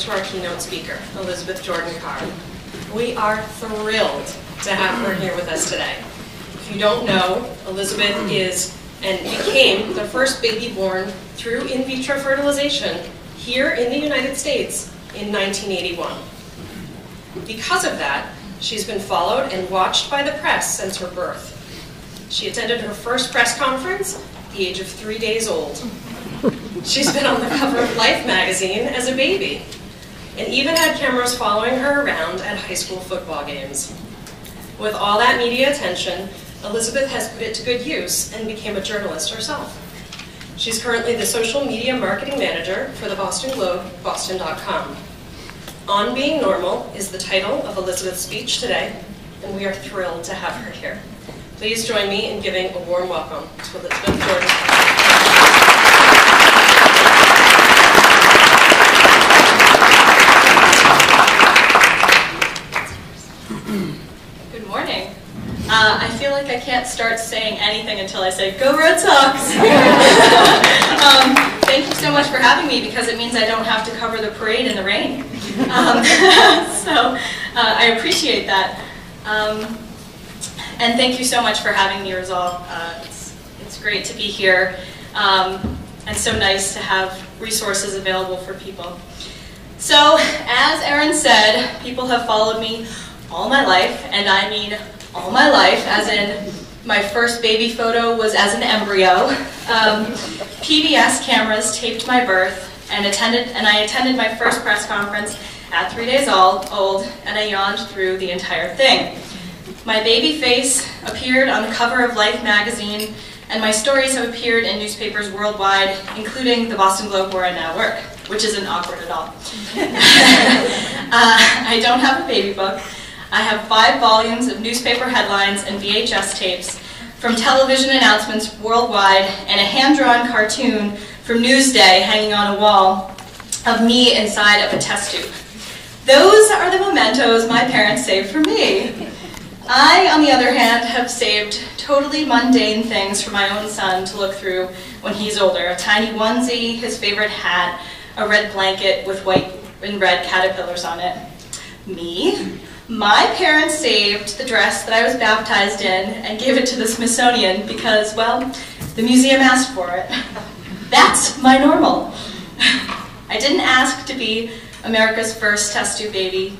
to our keynote speaker, Elizabeth Jordan Carr. We are thrilled to have her here with us today. If you don't know, Elizabeth is and became the first baby born through in vitro fertilization here in the United States in 1981. Because of that, she's been followed and watched by the press since her birth. She attended her first press conference at the age of three days old. She's been on the cover of Life magazine as a baby and even had cameras following her around at high school football games. With all that media attention, Elizabeth has put it to good use and became a journalist herself. She's currently the social media marketing manager for the Boston Globe, boston.com. On Being Normal is the title of Elizabeth's speech today, and we are thrilled to have her here. Please join me in giving a warm welcome to Elizabeth Jordan. Good morning. Uh, I feel like I can't start saying anything until I say, Go Red Sox! um, thank you so much for having me because it means I don't have to cover the parade in the rain. Um, so uh, I appreciate that. Um, and thank you so much for having me, Resolve. Uh, it's, it's great to be here um, and so nice to have resources available for people. So, as Erin said, people have followed me all my life, and I mean all my life, as in my first baby photo was as an embryo. Um, PBS cameras taped my birth, and attended, and I attended my first press conference at three days old, and I yawned through the entire thing. My baby face appeared on the cover of Life magazine, and my stories have appeared in newspapers worldwide, including the Boston Globe, where I now work, which isn't awkward at all. uh, I don't have a baby book. I have five volumes of newspaper headlines and VHS tapes from television announcements worldwide and a hand-drawn cartoon from Newsday hanging on a wall of me inside of a test tube. Those are the mementos my parents saved for me. I, on the other hand, have saved totally mundane things for my own son to look through when he's older. A tiny onesie, his favorite hat, a red blanket with white and red caterpillars on it. Me, my parents saved the dress that I was baptized in and gave it to the Smithsonian because, well, the museum asked for it. That's my normal. I didn't ask to be America's first test tube baby,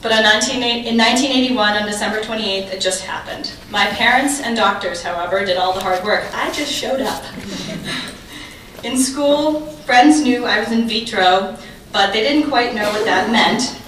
but in 1981, on December 28th, it just happened. My parents and doctors, however, did all the hard work. I just showed up. In school, friends knew I was in vitro, but they didn't quite know what that meant.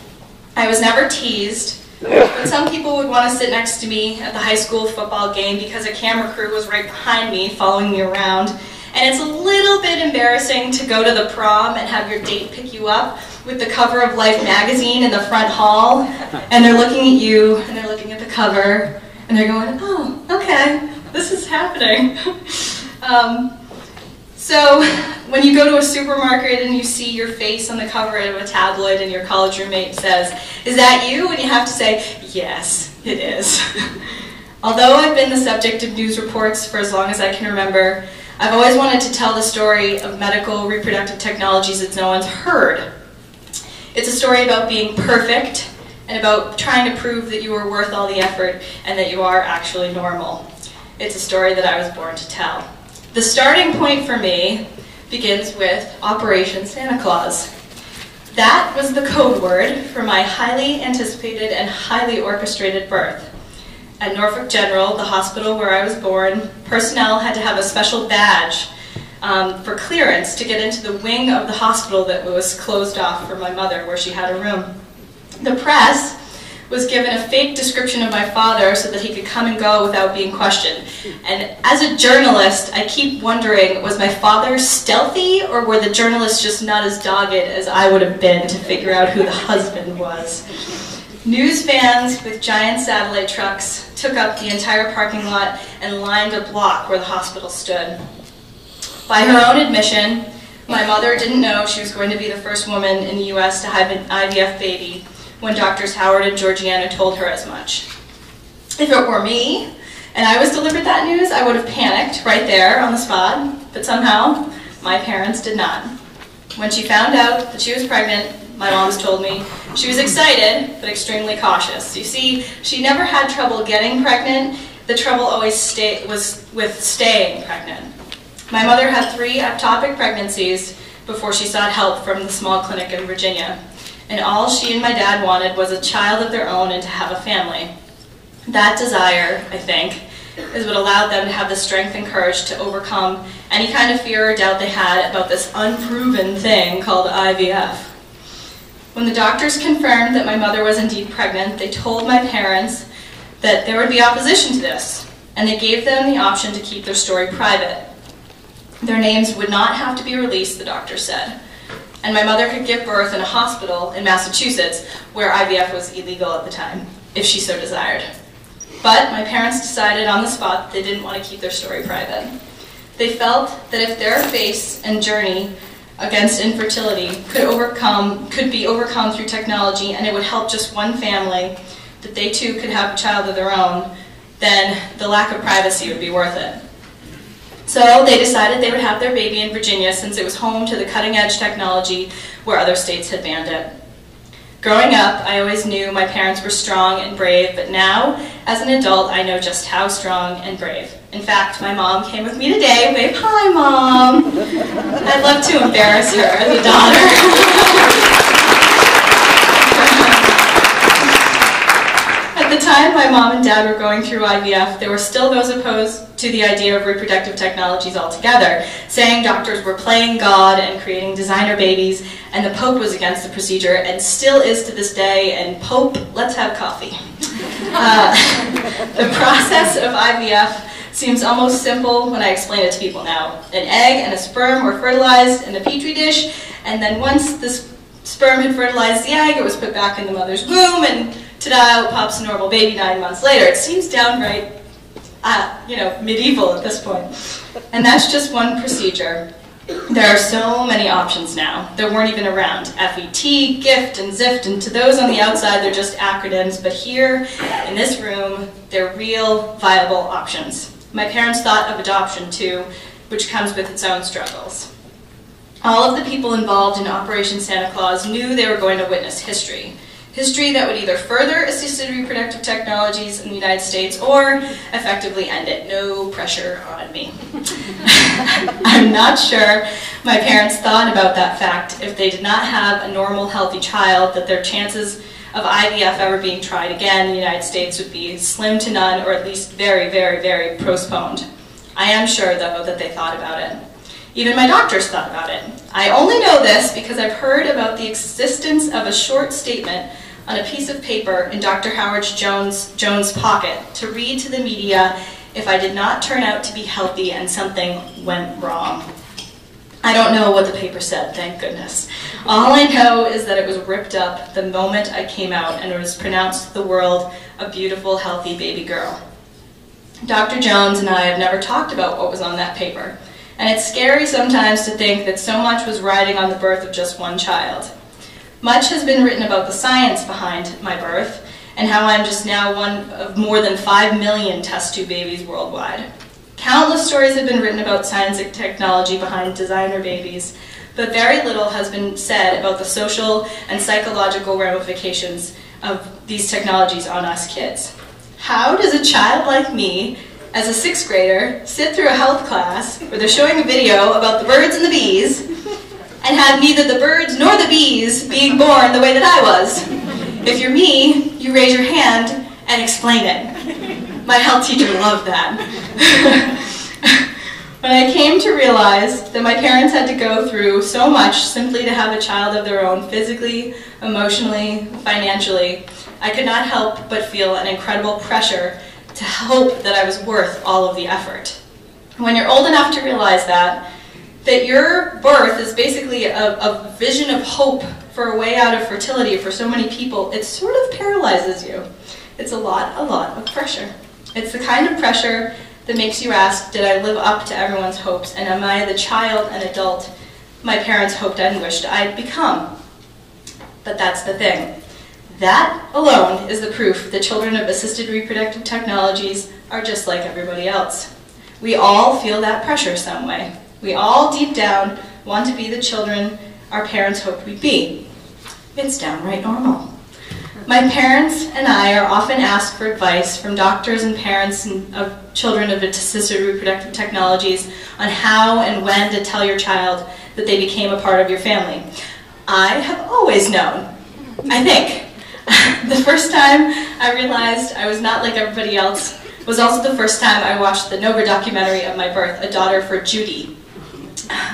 I was never teased, but some people would want to sit next to me at the high school football game because a camera crew was right behind me, following me around. And it's a little bit embarrassing to go to the prom and have your date pick you up with the cover of Life magazine in the front hall, and they're looking at you, and they're looking at the cover, and they're going, oh, okay, this is happening. um, so when you go to a supermarket and you see your face on the cover of a tabloid and your college roommate says, is that you? And you have to say, yes, it is. Although I've been the subject of news reports for as long as I can remember, I've always wanted to tell the story of medical reproductive technologies that no one's heard. It's a story about being perfect and about trying to prove that you are worth all the effort and that you are actually normal. It's a story that I was born to tell. The starting point for me begins with Operation Santa Claus. That was the code word for my highly anticipated and highly orchestrated birth. At Norfolk General, the hospital where I was born, personnel had to have a special badge um, for clearance to get into the wing of the hospital that was closed off for my mother, where she had a room. The press was given a fake description of my father so that he could come and go without being questioned. And as a journalist, I keep wondering, was my father stealthy or were the journalists just not as dogged as I would have been to figure out who the husband was? News vans with giant satellite trucks took up the entire parking lot and lined a block where the hospital stood. By her own admission, my mother didn't know she was going to be the first woman in the U.S. to have an IVF baby when doctors Howard and Georgeanna told her as much. If it were me, and I was delivered that news, I would have panicked right there on the spot, but somehow my parents did not. When she found out that she was pregnant, my mom's told me, she was excited, but extremely cautious. You see, she never had trouble getting pregnant. The trouble always stay, was with staying pregnant. My mother had three ectopic pregnancies before she sought help from the small clinic in Virginia. And all she and my dad wanted was a child of their own and to have a family. That desire, I think, is what allowed them to have the strength and courage to overcome any kind of fear or doubt they had about this unproven thing called IVF. When the doctors confirmed that my mother was indeed pregnant, they told my parents that there would be opposition to this, and they gave them the option to keep their story private. Their names would not have to be released, the doctor said, and my mother could give birth in a hospital in Massachusetts where IVF was illegal at the time, if she so desired. But my parents decided on the spot they didn't want to keep their story private. They felt that if their face and journey against infertility could overcome could be overcome through technology and it would help just one family, that they too could have a child of their own, then the lack of privacy would be worth it. So they decided they would have their baby in Virginia since it was home to the cutting edge technology where other states had banned it. Growing up, I always knew my parents were strong and brave, but now, as an adult, I know just how strong and brave. In fact, my mom came with me today. Wave hi, Mom. I'd love to embarrass her as a daughter. At the time my mom and dad were going through IVF, there were still those opposed to the idea of reproductive technologies altogether, saying doctors were playing God and creating designer babies, and the Pope was against the procedure, and still is to this day, and Pope, let's have coffee. Uh, the process of IVF seems almost simple when I explain it to people now. An egg and a sperm were fertilized in a petri dish, and then once the sperm had fertilized the egg, it was put back in the mother's womb, and ta-da, out pops a normal baby nine months later. It seems downright, uh, you know, medieval at this point. And that's just one procedure. There are so many options now that weren't even around. FET, GIFT, and ZIFT, and to those on the outside, they're just acronyms, but here in this room, they're real, viable options. My parents thought of adoption too, which comes with its own struggles. All of the people involved in Operation Santa Claus knew they were going to witness history. History that would either further assisted reproductive technologies in the United States or effectively end it. No pressure on me. I'm not sure my parents thought about that fact. If they did not have a normal, healthy child, that their chances of IVF ever being tried again in the United States would be slim to none, or at least very, very, very postponed. I am sure, though, that they thought about it. Even my doctors thought about it. I only know this because I've heard about the existence of a short statement on a piece of paper in Dr. Howard Jones' Jones' pocket to read to the media if I did not turn out to be healthy and something went wrong. I don't know what the paper said, thank goodness. All I know is that it was ripped up the moment I came out and it was pronounced to the world a beautiful, healthy baby girl. Dr. Jones and I have never talked about what was on that paper, and it's scary sometimes to think that so much was riding on the birth of just one child. Much has been written about the science behind my birth and how I'm just now one of more than 5 million test tube babies worldwide. Countless stories have been written about science and technology behind designer babies, but very little has been said about the social and psychological ramifications of these technologies on us kids. How does a child like me, as a sixth grader, sit through a health class where they're showing a video about the birds and the bees and have neither the birds nor the bees being born the way that I was. If you're me, you raise your hand and explain it. My health teacher loved that. when I came to realize that my parents had to go through so much simply to have a child of their own, physically, emotionally, financially, I could not help but feel an incredible pressure to hope that I was worth all of the effort. When you're old enough to realize that, that your birth is basically a, a, vision of hope for a way out of fertility for so many people, it sort of paralyzes you. It's a lot, a lot of pressure. It's the kind of pressure that makes you ask, did I live up to everyone's hopes, and am I the child and adult my parents hoped and wished I'd become? But that's the thing. That alone is the proof that children of assisted reproductive technologies are just like everybody else. We all feel that pressure some way. We all deep down want to be the children our parents hoped we'd be. It's downright normal. My parents and I are often asked for advice from doctors and parents of children of assisted reproductive technologies on how and when to tell your child that they became a part of your family. I have always known, I think. the first time I realized I was not like everybody else was also the first time I watched the Nova documentary of my birth, A Daughter for Judy.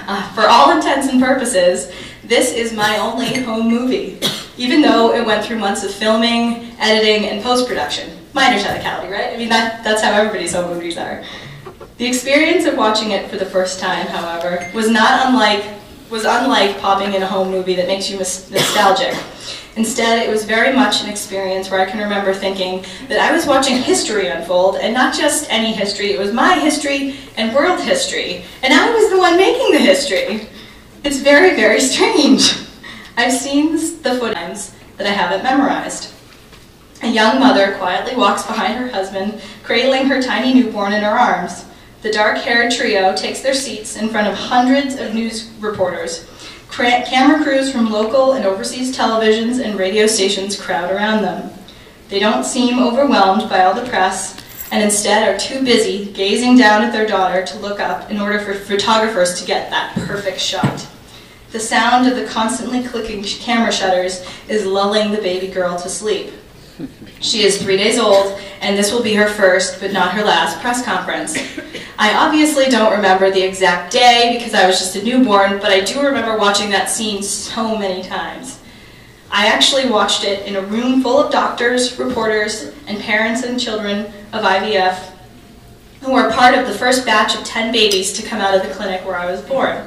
Uh, for all intents and purposes, this is my only home movie, even though it went through months of filming, editing, and post-production. Minor technicality, right? I mean, that, that's how everybody's home movies are. The experience of watching it for the first time, however, was not unlike was unlike popping in a home movie that makes you nostalgic. Instead, it was very much an experience where I can remember thinking that I was watching history unfold, and not just any history, it was my history and world history, and I was the one making the history. It's very, very strange. I've seen the footnotes that I haven't memorized. A young mother quietly walks behind her husband, cradling her tiny newborn in her arms. The dark-haired trio takes their seats in front of hundreds of news reporters, Camera crews from local and overseas televisions and radio stations crowd around them. They don't seem overwhelmed by all the press and instead are too busy gazing down at their daughter to look up in order for photographers to get that perfect shot. The sound of the constantly clicking camera shutters is lulling the baby girl to sleep. She is three days old, and this will be her first, but not her last, press conference. I obviously don't remember the exact day because I was just a newborn, but I do remember watching that scene so many times. I actually watched it in a room full of doctors, reporters, and parents and children of IVF who were part of the first batch of 10 babies to come out of the clinic where I was born.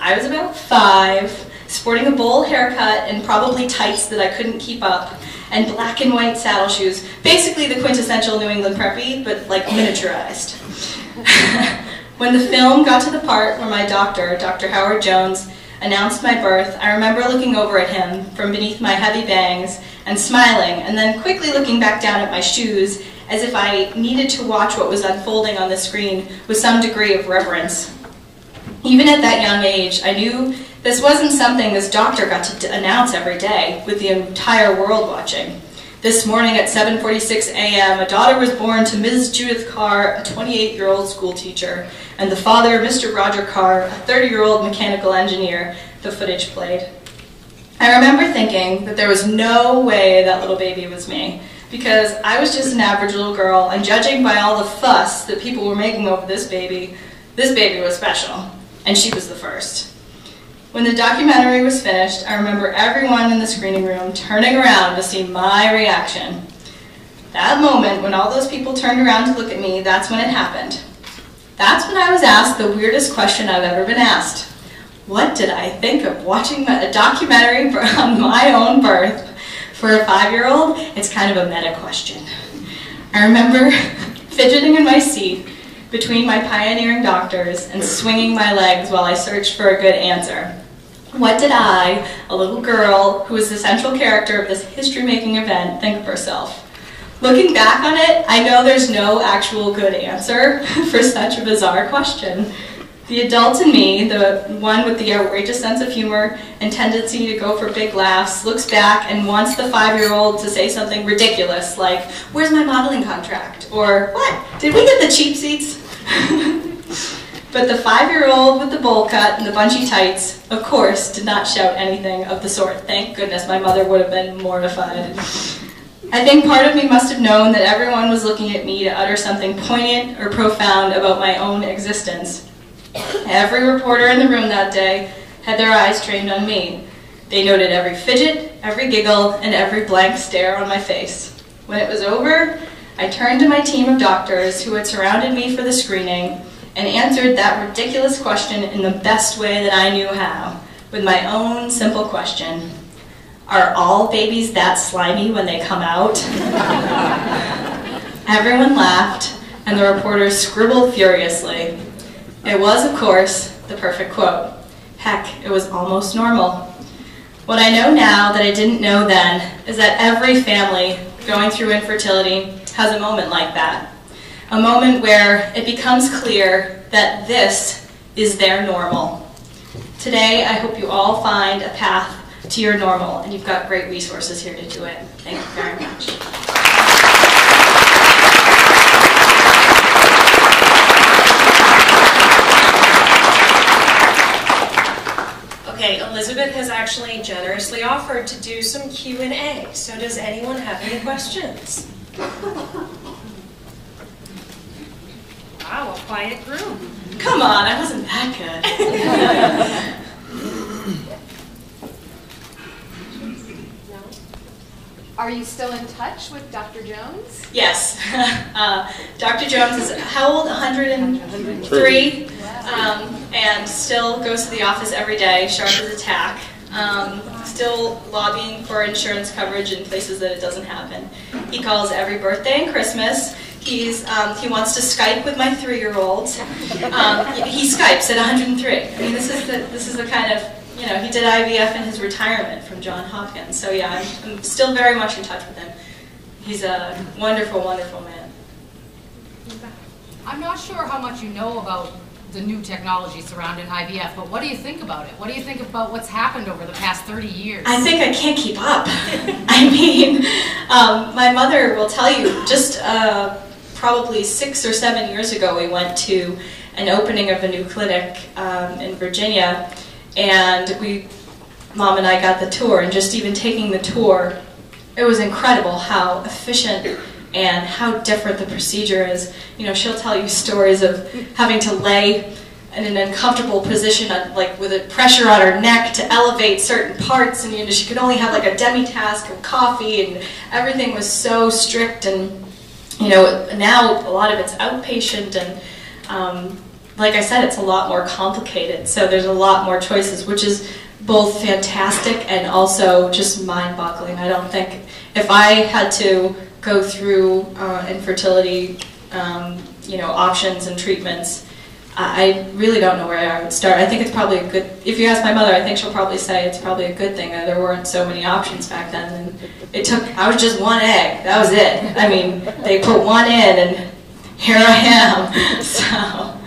I was about five, sporting a bowl haircut and probably tights that I couldn't keep up, and black and white saddle shoes. Basically the quintessential New England preppy, but like miniaturized. when the film got to the part where my doctor, Dr. Howard Jones, announced my birth, I remember looking over at him from beneath my heavy bangs and smiling, and then quickly looking back down at my shoes as if I needed to watch what was unfolding on the screen with some degree of reverence. Even at that young age, I knew this wasn't something this doctor got to announce every day with the entire world watching. This morning at 7.46 a.m., a daughter was born to Ms. Judith Carr, a 28-year-old school teacher, and the father, Mr. Roger Carr, a 30-year-old mechanical engineer, the footage played. I remember thinking that there was no way that little baby was me, because I was just an average little girl, and judging by all the fuss that people were making over this baby, this baby was special, and she was the first. When the documentary was finished, I remember everyone in the screening room turning around to see my reaction. That moment when all those people turned around to look at me, that's when it happened. That's when I was asked the weirdest question I've ever been asked. What did I think of watching a documentary on my own birth? For a five-year-old, it's kind of a meta question. I remember fidgeting in my seat between my pioneering doctors and swinging my legs while I searched for a good answer. What did I, a little girl who was the central character of this history-making event, think of herself? Looking back on it, I know there's no actual good answer for such a bizarre question. The adult in me, the one with the outrageous sense of humor and tendency to go for big laughs, looks back and wants the five-year-old to say something ridiculous like, where's my modeling contract? Or, what, did we get the cheap seats? But the five-year-old with the bowl cut and the bunchy tights, of course, did not shout anything of the sort. Thank goodness my mother would have been mortified. I think part of me must have known that everyone was looking at me to utter something poignant or profound about my own existence. Every reporter in the room that day had their eyes trained on me. They noted every fidget, every giggle, and every blank stare on my face. When it was over, I turned to my team of doctors who had surrounded me for the screening and answered that ridiculous question in the best way that I knew how, with my own simple question. Are all babies that slimy when they come out? Everyone laughed, and the reporters scribbled furiously. It was, of course, the perfect quote. Heck, it was almost normal. What I know now that I didn't know then is that every family going through infertility has a moment like that a moment where it becomes clear that this is their normal. Today, I hope you all find a path to your normal, and you've got great resources here to do it. Thank you very much. Okay, Elizabeth has actually generously offered to do some Q and A. So does anyone have any questions? Wow, a quiet group. Come on, I wasn't that good. Are you still in touch with Dr. Jones? Yes. Uh, Dr. Jones is how old? 103? Um, and still goes to the office every day, sharp as a tack. Um, still lobbying for insurance coverage in places that it doesn't happen. He calls every birthday and Christmas. He's, um, he wants to Skype with my three-year-old. Um, he Skypes at 103. I mean, this is the, this is the kind of, you know, he did IVF in his retirement from John Hopkins. So yeah, I'm, I'm still very much in touch with him. He's a wonderful, wonderful man. I'm not sure how much you know about the new technology surrounding IVF, but what do you think about it? What do you think about what's happened over the past 30 years? I think I can't keep up. I mean, um, my mother will tell you, just uh, probably six or seven years ago, we went to an opening of a new clinic um, in Virginia, and we, mom and I got the tour, and just even taking the tour, it was incredible how efficient and how different the procedure is. You know, she'll tell you stories of having to lay in an uncomfortable position, on, like with a pressure on her neck to elevate certain parts, and you know, she could only have like a demitasse of coffee, and everything was so strict. And you know, now a lot of it's outpatient, and um, like I said, it's a lot more complicated. So there's a lot more choices, which is both fantastic and also just mind-boggling. I don't think if I had to go through uh, infertility, um, you know, options and treatments, I really don't know where I would start. I think it's probably a good. If you ask my mother, I think she'll probably say it's probably a good thing that there weren't so many options back then. And it took. I was just one egg. That was it. I mean, they put one in, and here I am. So.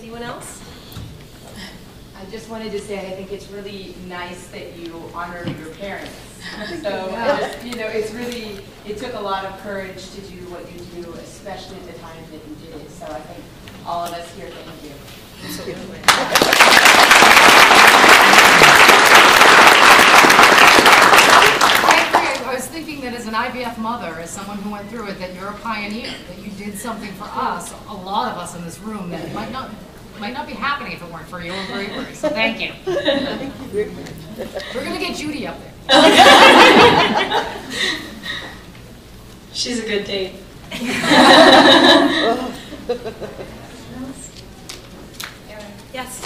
Anyone else? I just wanted to say, I think it's really nice that you honor your parents. So, Yeah. Uh, you know, it's really, it took a lot of courage to do what you do, especially at the time that you did it. So I think all of us here, thank you. Absolutely. I. I was thinking that as an IVF mother, as someone who went through it, that you're a pioneer, that you did something for us, a lot of us in this room, that might not, might not be happening if it weren't for your bravery. So thank you. We're gonna get Judy up there. She's a good date. Yes.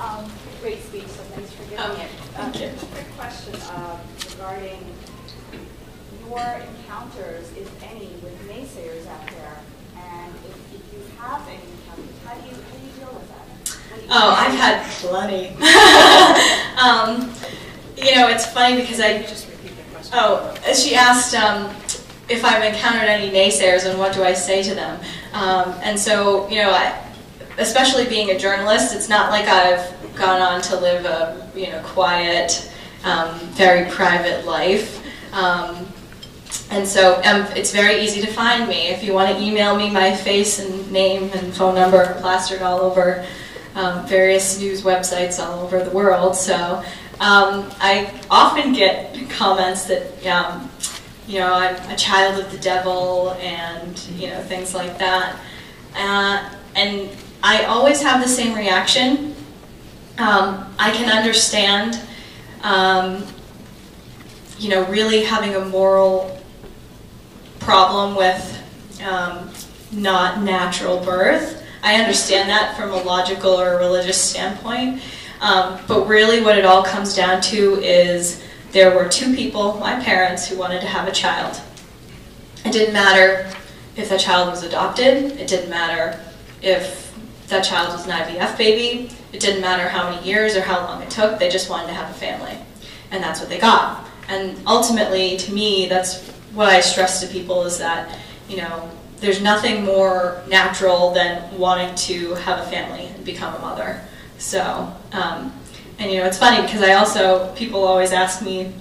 Um, Great speech, so thanks for giving Oh, it. thank you. Uh, Quick question um, regarding your encounters, if any, with naysayers out there, and if if you have any encounters, how do you, how do you deal with that? What do you- Oh, I've had plenty. um, you know, it's funny because I Just repeat the question. Oh, she asked um, if I've encountered any naysayers and what do I say to them. Um, and so, you know, I, especially being a journalist, it's not like I've gone on to live a you know quiet, um, very private life. Um, and so um, it's very easy to find me. If you want to email me, my face and name and phone number are plastered all over um, various news websites all over the world. So um, I often get comments that, um, you know, I'm a child of the devil and, you know, things like that. Uh, and I always have the same reaction. Um, I can understand, um, you know, really having a moral problem with um, not natural birth. I understand that from a logical or a religious standpoint. Um, but really, what it all comes down to is there were two people, my parents, who wanted to have a child. It didn't matter if that child was adopted, it didn't matter if that child was an IVF baby, it didn't matter how many years or how long it took, they just wanted to have a family. And that's what they got. And ultimately, to me, that's what I stress to people is that, you know, there's nothing more natural than wanting to have a family and become a mother. So, um, And you know, it's funny because I also, people always ask me,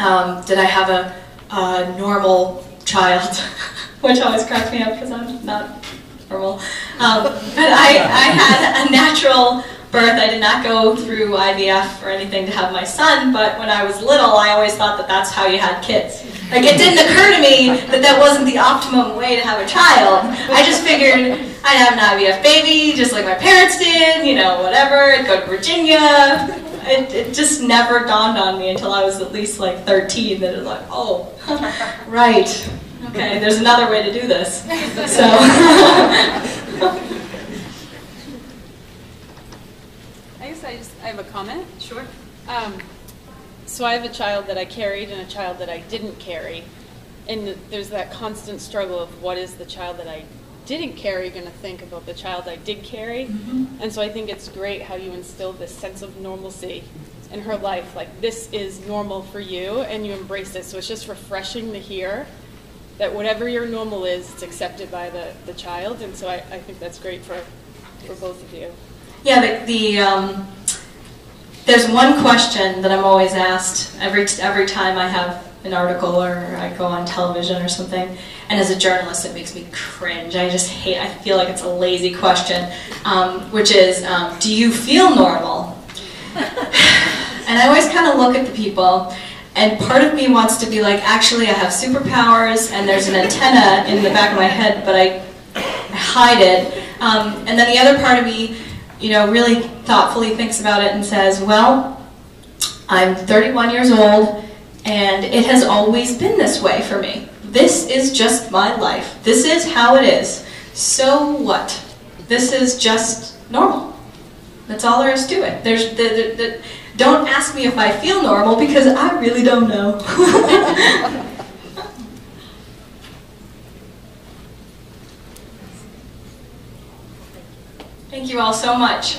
um, did I have a, a normal child? Which always cracks me up because I'm not normal. Um, but I, I had a natural birth. I did not go through IVF or anything to have my son, but when I was little, I always thought that that's how you had kids. Like, it didn't occur to me that that wasn't the optimum way to have a child. I just figured I'd have an IVF baby, just like my parents did, you know, whatever, I'd go to Virginia. It, it just never dawned on me until I was at least like 13 that it was like, oh, right, okay, there's another way to do this. So. I guess I just I have a comment. Sure. Um, so I have a child that I carried and a child that I didn't carry, and there's that constant struggle of what is the child that I didn't carry going to think about the child I did carry, and so I think it's great how you instill this sense of normalcy in her life. Like this is normal for you, and you embrace it. So it's just refreshing to hear that whatever your normal is, it's accepted by the, the child, and so I, I think that's great for for both of you. Yeah, the, the um, there's one question that I'm always asked every every time I have an article or I go on television or something, and as a journalist, it makes me cringe. I just hate. I feel like it's a lazy question, um, which is, um, do you feel normal? and I always kind of look at the people. And part of me wants to be like, actually, I have superpowers, and there's an antenna in the back of my head, but I hide it. Um, and then the other part of me, you know, really thoughtfully thinks about it and says, well, I'm 31 years old, and it has always been this way for me. This is just my life. This is how it is. So what? This is just normal. That's all there is to it. There's the, the, the, don't ask me if I feel normal because I really don't know. Thank you all so much.